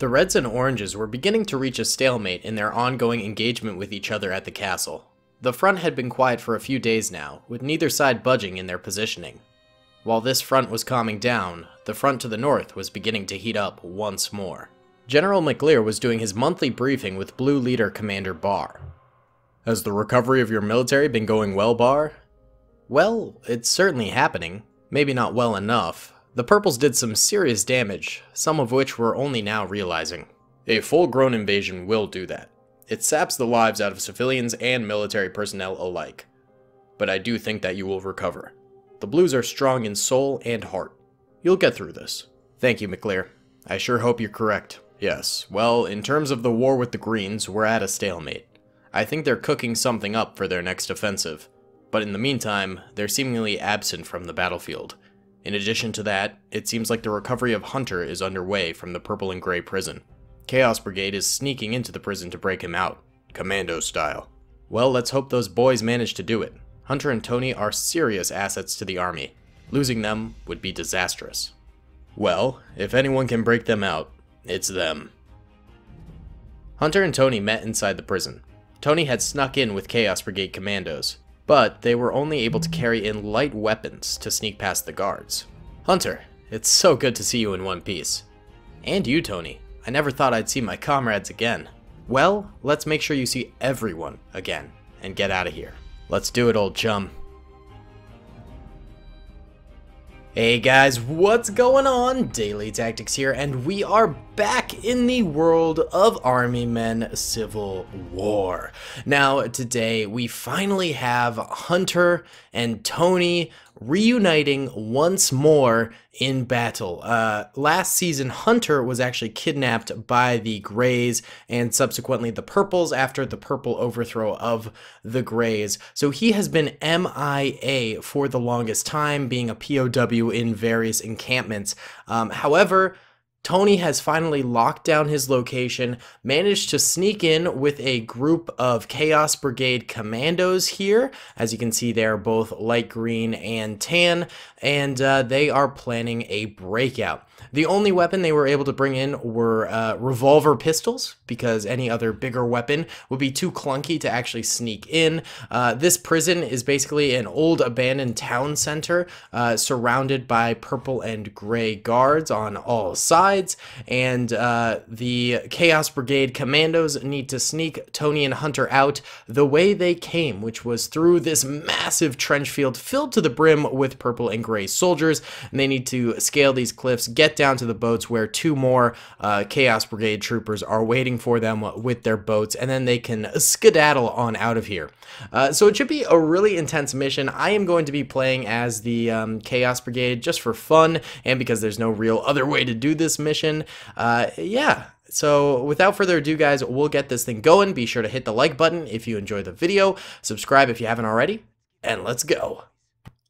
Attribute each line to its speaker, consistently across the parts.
Speaker 1: The Reds and Oranges were beginning to reach a stalemate in their ongoing engagement with each other at the castle. The front had been quiet for a few days now, with neither side budging in their positioning. While this front was calming down, the front to the north was beginning to heat up once more. General McLear was doing his monthly briefing with Blue Leader Commander Barr. Has the recovery of your military been going well, Barr? Well, it's certainly happening. Maybe not well enough, the Purples did some serious damage, some of which we're only now realizing. A full-grown invasion will do that. It saps the lives out of civilians and military personnel alike. But I do think that you will recover. The Blues are strong in soul and heart. You'll get through this. Thank you, McLear. I sure hope you're correct. Yes, well, in terms of the war with the Greens, we're at a stalemate. I think they're cooking something up for their next offensive. But in the meantime, they're seemingly absent from the battlefield. In addition to that, it seems like the recovery of Hunter is underway from the Purple and Gray prison. Chaos Brigade is sneaking into the prison to break him out, commando style. Well, let's hope those boys manage to do it. Hunter and Tony are serious assets to the army. Losing them would be disastrous. Well, if anyone can break them out, it's them. Hunter and Tony met inside the prison. Tony had snuck in with Chaos Brigade commandos, but they were only able to carry in light weapons to sneak past the guards. Hunter, it's so good to see you in one piece. And you, Tony. I never thought I'd see my comrades again. Well, let's make sure you see everyone again, and get out of here. Let's do it, old chum. Hey guys, what's going on? Daley Tactics here, and we are back in the world of Army Men Civil War. Now, today we finally have Hunter and Tony reuniting once more in battle. Uh, last season, Hunter was actually kidnapped by the Greys and subsequently the Purples after the Purple overthrow of the Greys. So he has been MIA for the longest time, being a POW in various encampments. Um, however, Tony has finally locked down his location, managed to sneak in with a group of Chaos Brigade commandos here. As you can see, they're both light green and tan, and uh, they are planning a breakout. The only weapon they were able to bring in were uh, revolver pistols, because any other bigger weapon would be too clunky to actually sneak in. Uh, this prison is basically an old abandoned town center uh, surrounded by purple and gray guards on all sides, and uh, the Chaos Brigade commandos need to sneak Tony and Hunter out the way they came, which was through this massive trench field filled to the brim with purple and gray soldiers, and they need to scale these cliffs, get down to the boats where two more uh, Chaos Brigade troopers are waiting for them with their boats, and then they can skedaddle on out of here. Uh, so it should be a really intense mission. I am going to be playing as the um, Chaos Brigade just for fun, and because there's no real other way to do this mission. Uh, yeah, so without further ado, guys, we'll get this thing going. Be sure to hit the like button if you enjoy the video, subscribe if you haven't already, and let's go.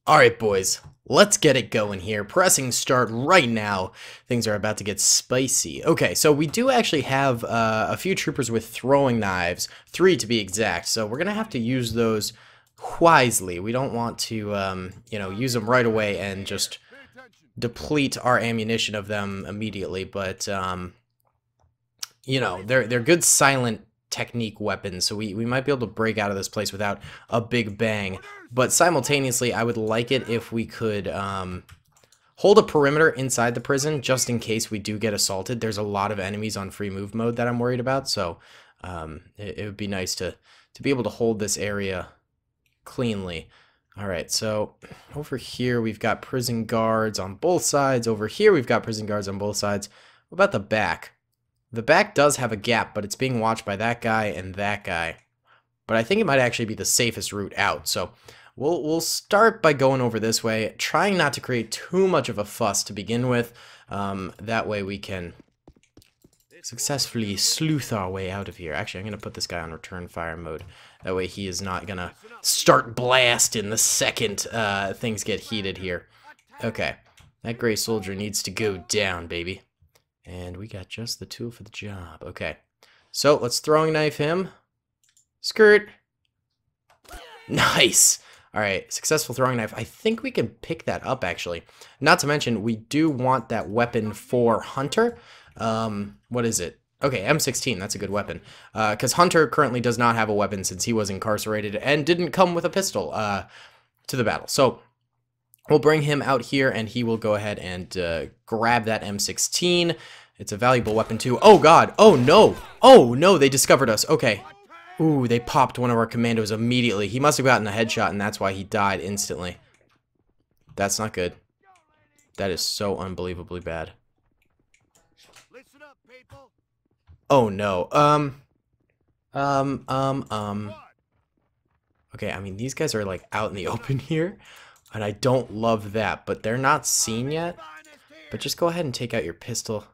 Speaker 1: All right, boys, Let's get it going here. Pressing start right now. Things are about to get spicy. Okay, so we do actually have uh, a few troopers with throwing knives, three to be exact. So we're going to have to use those wisely. We don't want to, um, you know, use them right away and just deplete our ammunition of them immediately. But, um, you know, they're, they're good silent technique weapons, so we, we might be able to break out of this place without a big bang. But simultaneously, I would like it if we could um, hold a perimeter inside the prison just in case we do get assaulted. There's a lot of enemies on free move mode that I'm worried about, so um, it, it would be nice to, to be able to hold this area cleanly. All right, so over here we've got prison guards on both sides. Over here we've got prison guards on both sides. What about the back? The back does have a gap, but it's being watched by that guy and that guy. But I think it might actually be the safest route out. So we'll, we'll start by going over this way, trying not to create too much of a fuss to begin with. Um, that way we can successfully sleuth our way out of here. Actually, I'm going to put this guy on return fire mode. That way he is not going to start blasting the second uh, things get heated here. Okay, that gray soldier needs to go down, baby. And we got just the tool for the job. Okay. So let's throwing knife him. Skirt. Nice. All right, successful throwing knife. I think we can pick that up, actually. Not to mention, we do want that weapon for Hunter. Um, what is it? Okay, M16, that's a good weapon. Uh, Because uh, Hunter currently does not have a weapon since he was incarcerated and didn't come with a pistol uh, to the battle. So we'll bring him out here and he will go ahead and uh, grab that M16. It's a valuable weapon too. Oh god, oh no, oh no, they discovered us. Okay. Ooh, they popped one of our commandos immediately. He must have gotten a headshot and that's why he died instantly. That's not good. That is so unbelievably bad. Oh no. Um. Um, um, um. Okay, I mean, these guys are like out in the open here. And I don't love that, but they're not seen yet. But just go ahead and take out your pistol.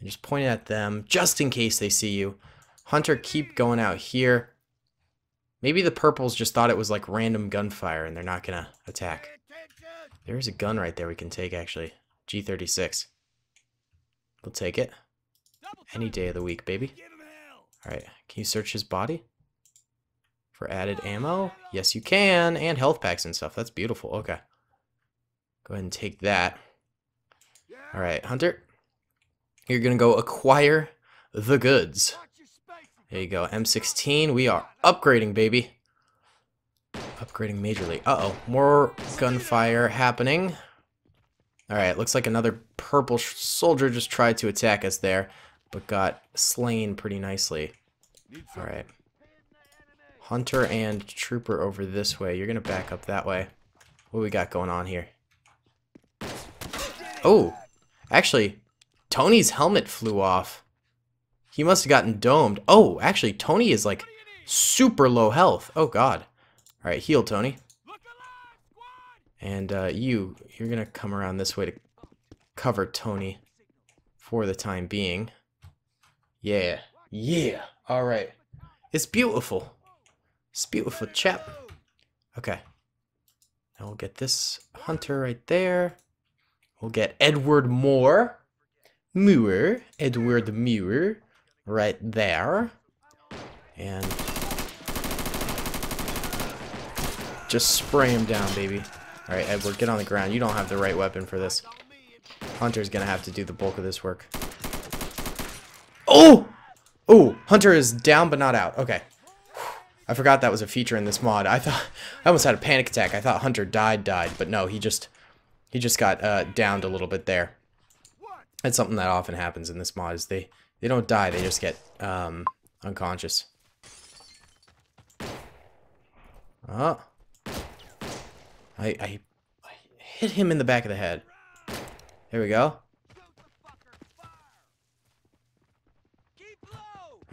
Speaker 1: And just point it at them, just in case they see you. Hunter, keep going out here. Maybe the purples just thought it was like random gunfire and they're not to attack. There's a gun right there we can take, actually. G36. We'll take it. Any day of the week, baby. Alright, can you search his body? For added ammo? Yes, you can. And health packs and stuff. That's beautiful. Okay. Go ahead and take that. Alright, Hunter. You're going to go acquire the goods. There you go. M16. We are upgrading, baby. Upgrading majorly. Uh-oh. More gunfire happening. Alright, looks like another purple soldier just tried to attack us there, but got slain pretty nicely. Alright. Hunter and Trooper over this way. You're going to back up that way. What we got going on here? Oh, actually, Tony's helmet flew off. He must have gotten domed. Oh, actually, Tony is like super low health. Oh, God. All right, heal, Tony. And uh, you, you're going to come around this way to cover Tony for the time being. Yeah. Yeah. All right. It's beautiful. It's beautiful, chap. Okay. Now we'll get this hunter right there. We'll get Edward Moore. Moore. Edward Moore. Right there. And just spray him down, baby. Alright, Edward, get on the ground. You don't have the right weapon for this. Hunter's gonna have to do the bulk of this work. Oh! Oh, Hunter is down but not out. Okay. I forgot that was a feature in this mod. I thought I almost had a panic attack. I thought Hunter died, died, but no, he just he just got uh, downed a little bit there. It's something that often happens in this mod. Is they they don't die, they just get um, unconscious. Oh. I, I, I hit him in the back of the head. There we go.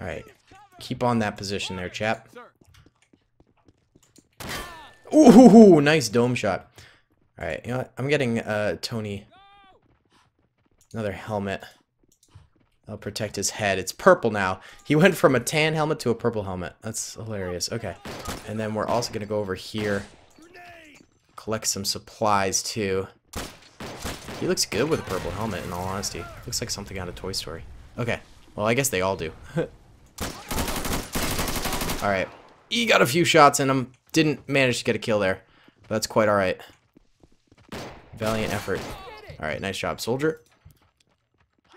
Speaker 1: Alright. Keep on that position there, chap. Ooh, nice dome shot. Alright, you know what? I'm getting uh, Tony another helmet. I'll protect his head. It's purple now. He went from a tan helmet to a purple helmet. That's hilarious. Okay. And then we're also going to go over here collect some supplies too. He looks good with a purple helmet, in all honesty. Looks like something out of Toy Story. Okay. Well, I guess they all do. alright. He got a few shots in him. Didn't manage to get a kill there. But that's quite alright. Valiant effort. Alright, nice job, soldier.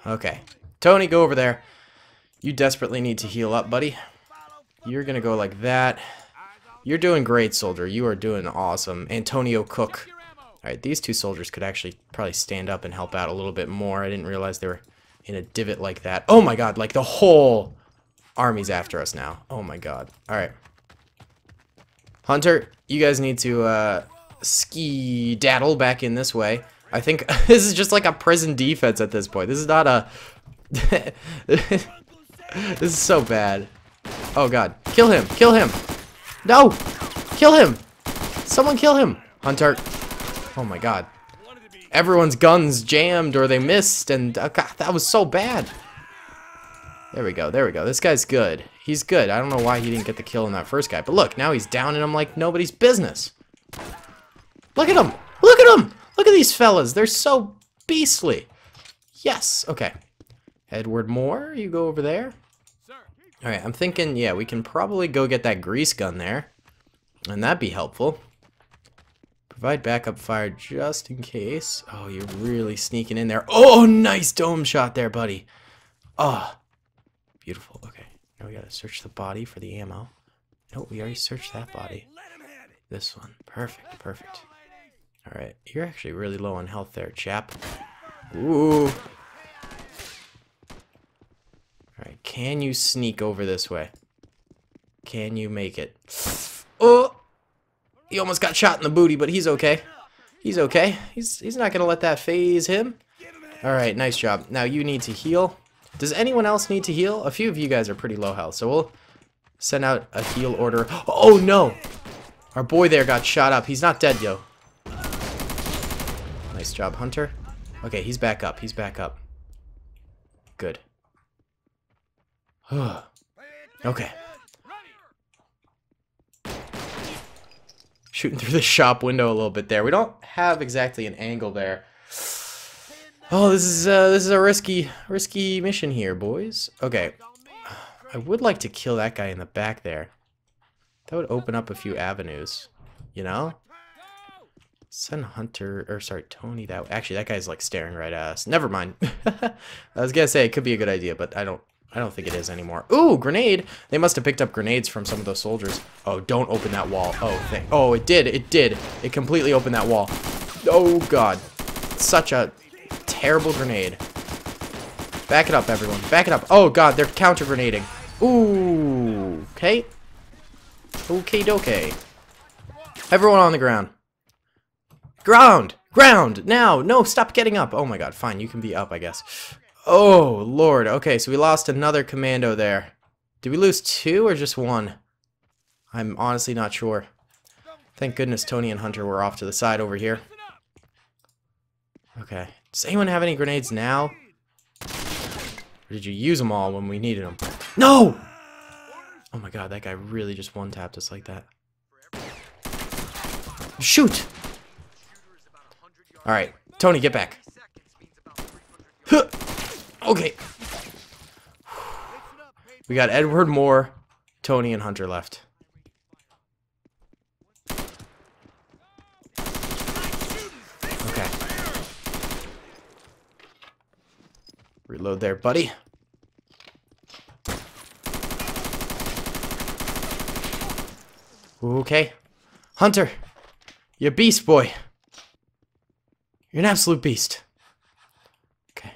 Speaker 1: Okay. Tony, go over there. You desperately need to heal up, buddy. You're gonna go like that. You're doing great, soldier. You are doing awesome. Antonio Cook. Alright, these two soldiers could actually probably stand up and help out a little bit more. I didn't realize they were in a divot like that. Oh my god, like the whole army's after us now. Oh my god. Alright. Hunter, you guys need to uh, ski daddle back in this way. I think this is just like a prison defense at this point. This is not a... this is so bad. Oh god. Kill him! Kill him! No! Kill him! Someone kill him! Hunter. Oh my god. Everyone's guns jammed or they missed and uh, god, that was so bad. There we go, there we go. This guy's good. He's good. I don't know why he didn't get the kill on that first guy. But look, now he's down and I'm like nobody's business. Look at him! Look at him! Look at these fellas. They're so beastly. Yes. Okay. Edward Moore, you go over there. Alright, I'm thinking, yeah, we can probably go get that grease gun there. And that'd be helpful. Provide backup fire just in case. Oh, you're really sneaking in there. Oh, nice dome shot there, buddy. Oh, beautiful. Okay, now we gotta search the body for the ammo. No, we already searched that body. This one. Perfect, perfect. Alright, you're actually really low on health there, chap. Ooh. Alright, can you sneak over this way? Can you make it? Oh! He almost got shot in the booty, but he's okay. He's okay. He's he's not gonna let that faze him. Alright, nice job. Now you need to heal. Does anyone else need to heal? A few of you guys are pretty low health, so we'll send out a heal order. Oh no! Our boy there got shot up. He's not dead, yo. Nice job, Hunter. Okay, he's back up. He's back up. Good. okay. Shooting through the shop window a little bit there. We don't have exactly an angle there. Oh, this is uh, this is a risky risky mission here, boys. Okay. I would like to kill that guy in the back there. That would open up a few avenues, you know? Send Hunter, or sorry, Tony that Actually, that guy's like staring right at us. Never mind. I was gonna say it could be a good idea, but I don't I don't think it is anymore. Ooh, grenade! They must have picked up grenades from some of those soldiers. Oh, don't open that wall. Oh, thank Oh, it did. It did. It completely opened that wall. Oh, God. Such a terrible grenade. Back it up, everyone. Back it up. Oh, God, they're counter-grenading. Ooh, okay. Okay, doke. Everyone on the ground. Ground! Ground! Now! No, stop getting up! Oh my god, fine, you can be up, I guess. Oh, lord. Okay, so we lost another commando there. Did we lose two or just one? I'm honestly not sure. Thank goodness Tony and Hunter were off to the side over here. Okay. Does anyone have any grenades now? Or did you use them all when we needed them? No! Oh my god, that guy really just one-tapped us like that. Shoot! Alright, Tony, get back. Okay. We got Edward Moore, Tony, and Hunter left. Okay. Reload there, buddy. Okay. Hunter, you beast boy. You're an absolute beast. Okay.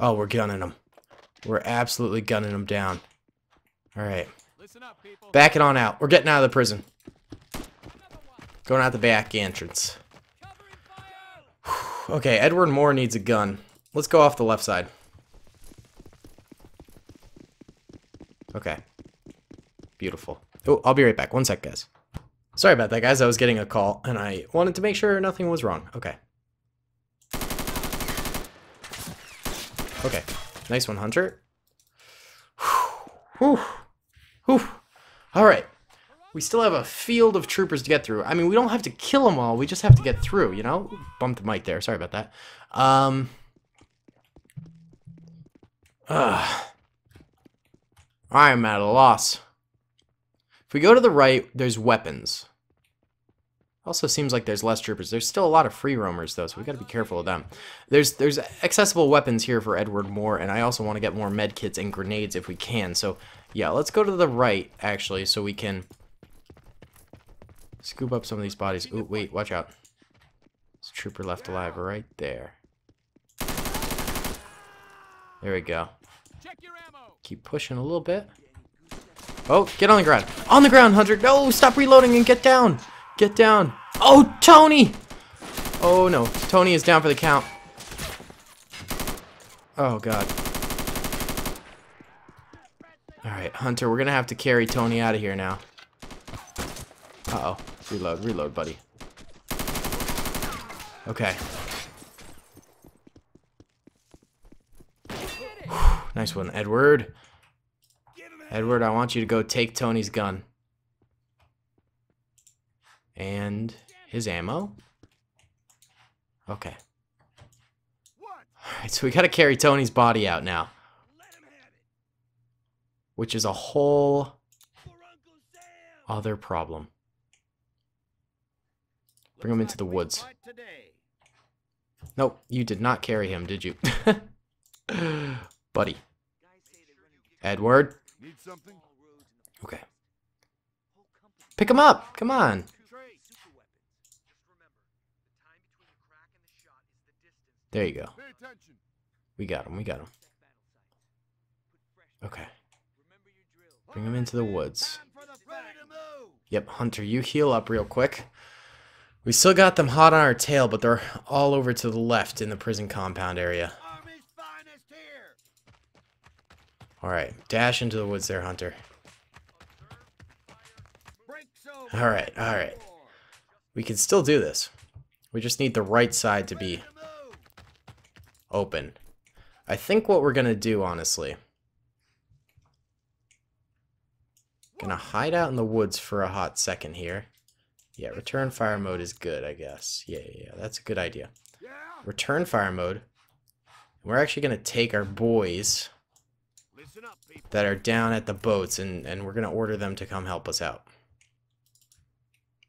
Speaker 1: Oh, we're gunning them. We're absolutely gunning them down. Alright. Back it on out. We're getting out of the prison. Going out the back entrance. okay, Edward Moore needs a gun. Let's go off the left side. Okay. Beautiful. Oh, I'll be right back. One sec, guys. Sorry about that, guys. I was getting a call, and I wanted to make sure nothing was wrong. Okay. Okay. Nice one, Hunter. Whew. Whew. All right. We still have a field of troopers to get through. I mean, we don't have to kill them all. We just have to get through, you know? Bumped the mic there. Sorry about that. Um... Ugh. I'm at a loss. If we go to the right, there's weapons. Also seems like there's less troopers. There's still a lot of free roamers though, so we got to be careful of them. There's there's accessible weapons here for Edward Moore, and I also want to get more med kits and grenades if we can. So yeah, let's go to the right actually, so we can scoop up some of these bodies. Oh wait, watch out. There's a trooper left alive right there. There we go. Keep pushing a little bit. Oh, get on the ground. On the ground, Hunter. No, stop reloading and get down. Get down. Oh, Tony! Oh, no. Tony is down for the count. Oh, God. Alright, Hunter, we're gonna have to carry Tony out of here now. Uh-oh. Reload, reload, buddy. Okay. nice one, Edward. Edward, I want you to go take Tony's gun. And his ammo. Okay. Alright, so we gotta carry Tony's body out now. which is a whole other problem. Bring him into the woods. Nope, you did not carry him, did you? Buddy. Edward. Okay. Pick him up. Come on. There you go. We got him. We got him. Okay. Bring him into the woods. Yep, Hunter, you heal up real quick. We still got them hot on our tail, but they're all over to the left in the prison compound area. Alright, dash into the woods there, Hunter. Alright, alright. We can still do this. We just need the right side to be open. I think what we're gonna do, honestly... Gonna hide out in the woods for a hot second here. Yeah, return fire mode is good, I guess. Yeah, yeah, yeah, that's a good idea. Return fire mode. We're actually going to take our boys that are down at the boats and, and we're going to order them to come help us out.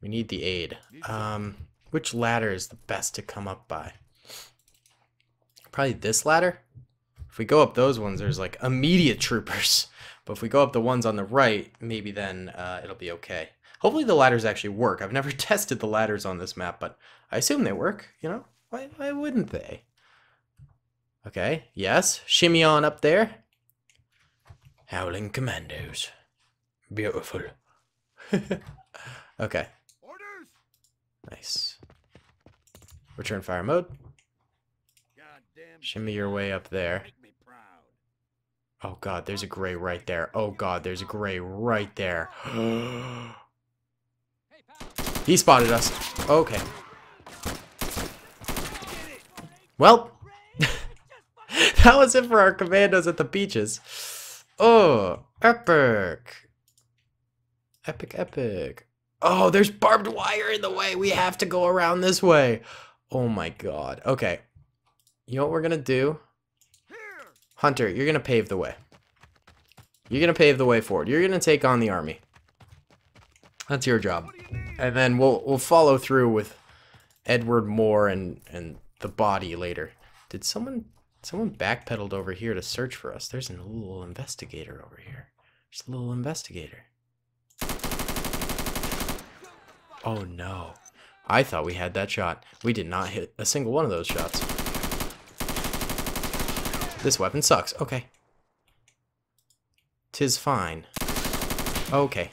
Speaker 1: We need the aid. Um, which ladder is the best to come up by? Probably this ladder? If we go up those ones, there's like immediate troopers. But if we go up the ones on the right, maybe then uh, it'll be okay. Hopefully the ladders actually work. I've never tested the ladders on this map, but I assume they work, you know? Why, why wouldn't they? Okay, yes. Shimmy on up there. Howling Commandos. Beautiful. okay. Orders. Nice. Return fire mode. Shimmy your way up there. Oh god, there's a gray right there. Oh god, there's a gray right there. he spotted us. Okay. Well, that was it for our commandos at the beaches. Oh, epic. Epic, epic. Oh, there's barbed wire in the way. We have to go around this way. Oh my god. Okay. You know what we're going to do? Hunter, you're going to pave the way. You're going to pave the way forward. You're going to take on the army. That's your job. And then we'll we'll follow through with Edward Moore and and the body later. Did someone someone backpedaled over here to search for us? There's a little investigator over here. There's a little investigator. Oh no. I thought we had that shot. We did not hit a single one of those shots. This weapon sucks. Okay. Tis fine. Okay.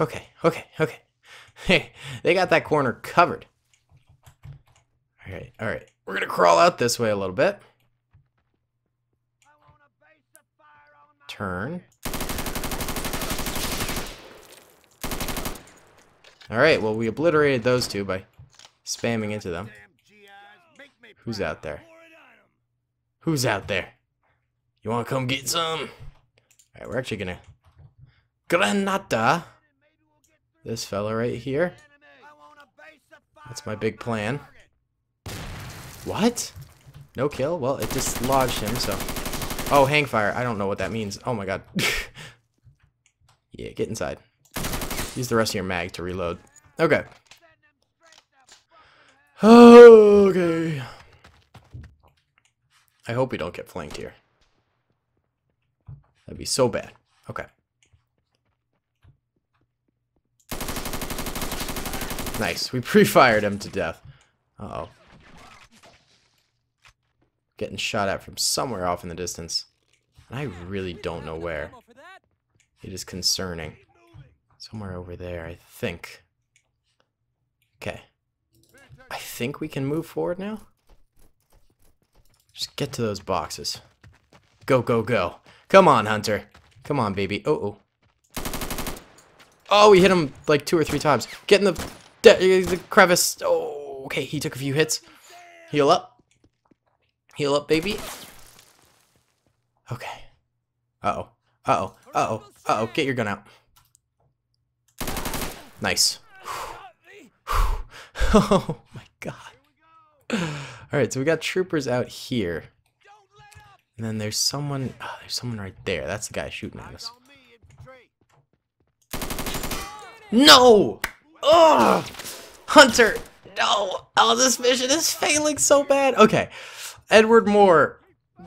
Speaker 1: Okay, okay, okay. Hey, they got that corner covered. Alright, alright. We're gonna crawl out this way a little bit. Turn. Alright, well we obliterated those two by spamming into them. Who's out there? Who's out there? You want to come get some? Alright, we're actually gonna... Granata! This fella right here. That's my big plan. What? No kill? Well, it dislodged him, so... Oh, hang fire. I don't know what that means. Oh my god. yeah, get inside. Use the rest of your mag to reload. Okay. Okay. I hope we don't get flanked here. That'd be so bad. Okay. Nice. We pre-fired him to death. Uh-oh. Getting shot at from somewhere off in the distance. And I really don't know where. It is concerning. Somewhere over there, I think. Okay. I think we can move forward now? Just get to those boxes. Go, go, go. Come on, Hunter. Come on, baby. Oh, oh. Oh, we hit him like two or three times. Get in the, the crevice. Oh, okay. He took a few hits. Heal up. Heal up, baby. Okay. Uh-oh. Uh-oh. Uh-oh. Uh-oh. Get your gun out. Nice. oh, my God. Alright, so we got troopers out here. And then there's someone, oh, there's someone right there. That's the guy shooting at us. No! Ugh! Hunter! No! Oh, this mission is failing so bad. Okay. Edward Moore.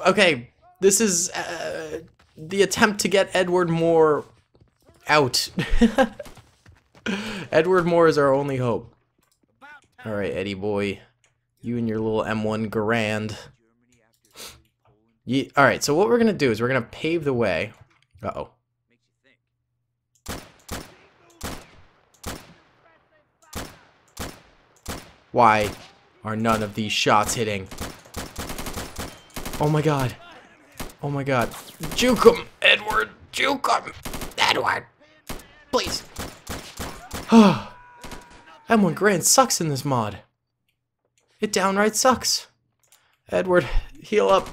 Speaker 1: Okay, this is uh, the attempt to get Edward Moore out. Edward Moore is our only hope. Alright, Eddie boy. You and your little M1 Garand. Alright, so what we're going to do is we're going to pave the way. Uh-oh. Why are none of these shots hitting? Oh my god. Oh my god. Juke him, Edward! Juke him! Edward! Please. M1 Grand sucks in this mod. It downright sucks. Edward, heal up.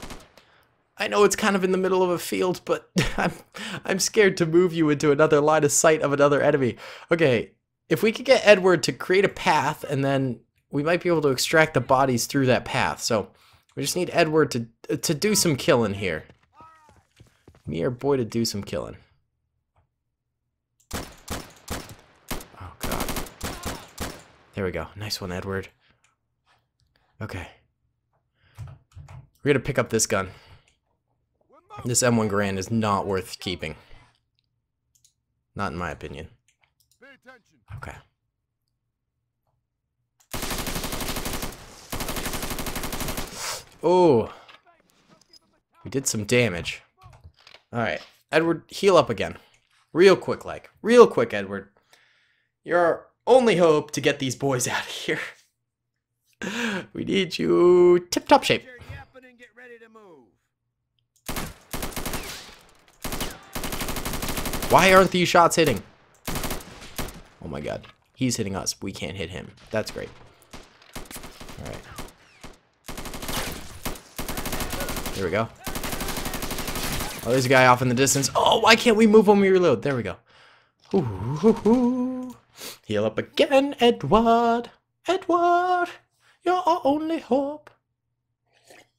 Speaker 1: I know it's kind of in the middle of a field, but I'm I'm scared to move you into another line of sight of another enemy. Okay, if we could get Edward to create a path and then we might be able to extract the bodies through that path. So we just need Edward to to do some killing here. Me or boy to do some killing. Oh god. There we go. Nice one, Edward. Okay. We're gonna pick up this gun. This M1 Grand is not worth keeping. Not in my opinion. Okay. Oh. We did some damage. Alright. Edward, heal up again. Real quick, like. Real quick, Edward. You're our only hope to get these boys out of here. we need you tip-top shape. Why aren't these shots hitting? Oh my god. He's hitting us. We can't hit him. That's great. Alright. There we go. Oh, there's a guy off in the distance. Oh, why can't we move when we reload? There we go. Ooh, ooh, ooh. Heal up again, Edward. Edward, you're our only hope.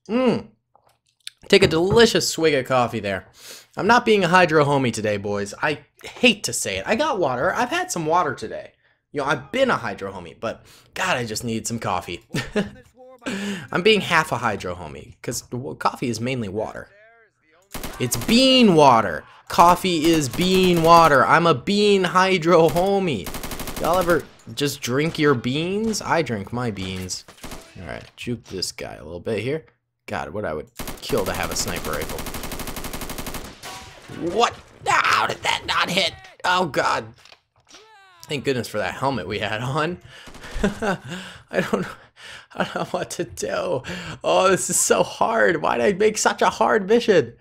Speaker 1: Mmm. Take a delicious swig of coffee there. I'm not being a hydro homie today, boys. I hate to say it. I got water. I've had some water today. You know, I've been a hydro homie, but God, I just need some coffee. I'm being half a hydro homie, because coffee is mainly water. It's bean water. Coffee is bean water. I'm a bean hydro homie. Y'all ever just drink your beans? I drink my beans. Alright, juke this guy a little bit here. God, what I would kill to have a sniper rifle. What? How did that not hit? Oh god. Thank goodness for that helmet we had on. I don't know. I don't know what to do. Oh, this is so hard. Why did I make such a hard mission?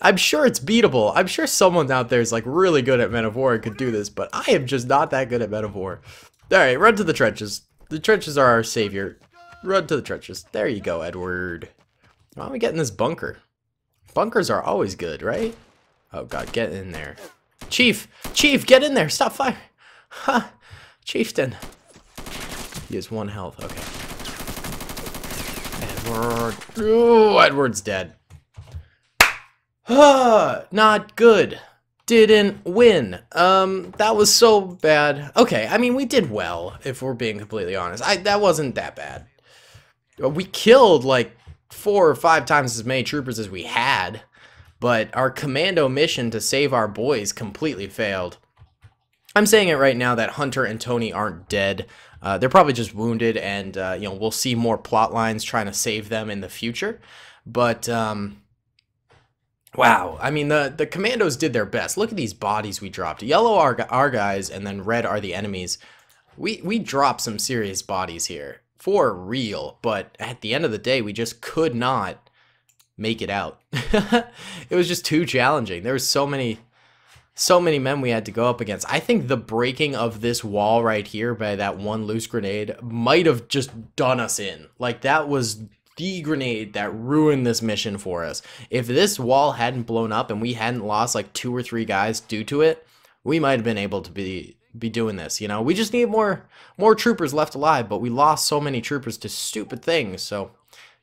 Speaker 1: I'm sure it's beatable. I'm sure someone out there is like really good at Men of War and could do this, but I am just not that good at Men of War. Alright, run to the trenches. The trenches are our savior. Run to the trenches. There you go, Edward. Why am we get in this bunker? Bunkers are always good, right? Oh god, get in there. Chief! Chief, get in there! Stop fire! Ha! Chieftain. He has one health, okay. Edward. Oh, Edward's dead. Not good. Didn't win. Um, that was so bad. Okay, I mean, we did well, if we're being completely honest. I That wasn't that bad. We killed, like, four or five times as many troopers as we had, but our commando mission to save our boys completely failed. I'm saying it right now that Hunter and Tony aren't dead. Uh, they're probably just wounded, and uh, you know we'll see more plot lines trying to save them in the future. But um, wow, I mean the the commandos did their best. Look at these bodies we dropped. Yellow are our guys, and then red are the enemies. We we dropped some serious bodies here for real. But at the end of the day, we just could not make it out. it was just too challenging. There was so many so many men we had to go up against. I think the breaking of this wall right here by that one loose grenade might have just done us in. Like that was the grenade that ruined this mission for us. If this wall hadn't blown up and we hadn't lost like two or three guys due to it, we might have been able to be be doing this, you know? We just need more more troopers left alive, but we lost so many troopers to stupid things, so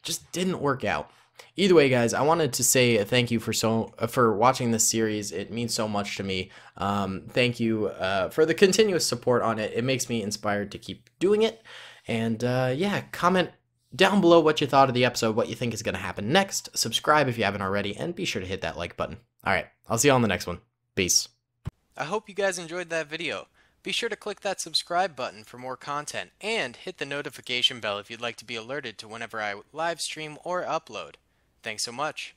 Speaker 1: just didn't work out. Either way, guys, I wanted to say thank you for so for watching this series. It means so much to me. Um, thank you uh, for the continuous support on it. It makes me inspired to keep doing it. And uh, yeah, comment down below what you thought of the episode, what you think is going to happen next. Subscribe if you haven't already, and be sure to hit that like button. All right, I'll see you on the next one. Peace.
Speaker 2: I hope you guys enjoyed that video. Be sure to click that subscribe button for more content and hit the notification bell if you'd like to be alerted to whenever I live stream or upload. Thanks so much.